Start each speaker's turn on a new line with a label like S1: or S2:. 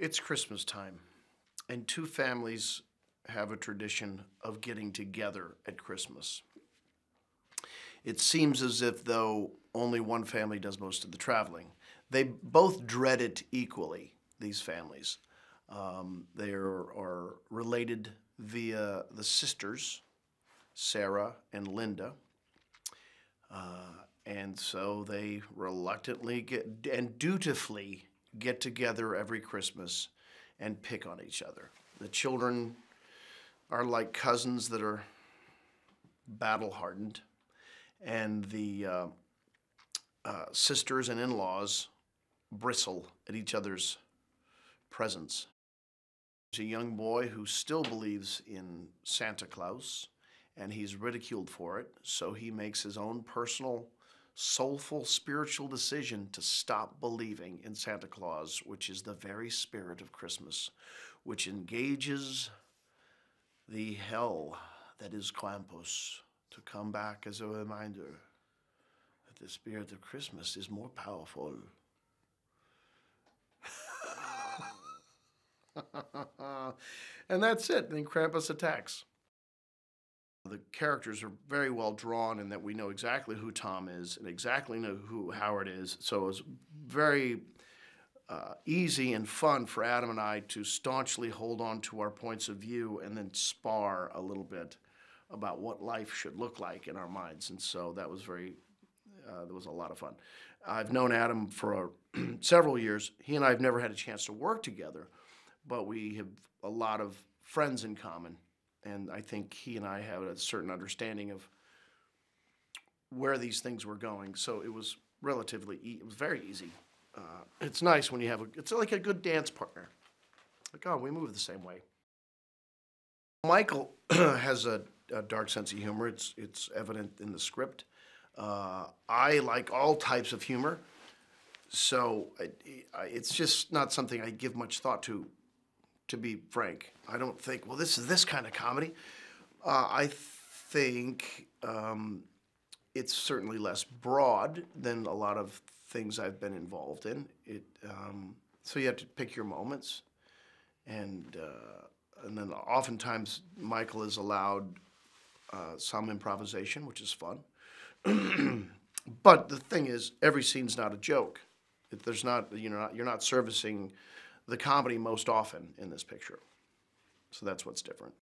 S1: It's Christmas time, and two families have a tradition of getting together at Christmas. It seems as if though only one family does most of the traveling. They both dread it equally, these families. Um, they are, are related via the sisters, Sarah and Linda. Uh, and so they reluctantly get and dutifully get together every Christmas and pick on each other. The children are like cousins that are battle hardened, and the uh, uh, sisters and in laws bristle at each other's presence. There's a young boy who still believes in Santa Claus, and he's ridiculed for it, so he makes his own personal soulful spiritual decision to stop believing in Santa Claus, which is the very spirit of Christmas, which engages the hell that is Krampus to come back as a reminder that the spirit of Christmas is more powerful. and that's it. Then Krampus attacks. The characters are very well drawn in that we know exactly who Tom is and exactly know who Howard is. So it was very uh, easy and fun for Adam and I to staunchly hold on to our points of view and then spar a little bit about what life should look like in our minds. And so that was very, uh, that was a lot of fun. I've known Adam for several years. He and I have never had a chance to work together, but we have a lot of friends in common and I think he and I have a certain understanding of where these things were going. So it was relatively, e- it was very easy. Uh, it's nice when you have a, it's like a good dance partner. Like, oh, we move the same way. Michael has a, a dark sense of humor. It's it's evident in the script. Uh, I like all types of humor, so it, it's just not something I give much thought to to be frank. I don't think, well, this is this kind of comedy. Uh, I think um, it's certainly less broad than a lot of things I've been involved in. It, um, so you have to pick your moments, and uh, and then oftentimes Michael is allowed uh, some improvisation, which is fun. but the thing is, every scene's not a joke. If there's not, you know, you're not servicing the comedy most often in this picture. So that's what's different.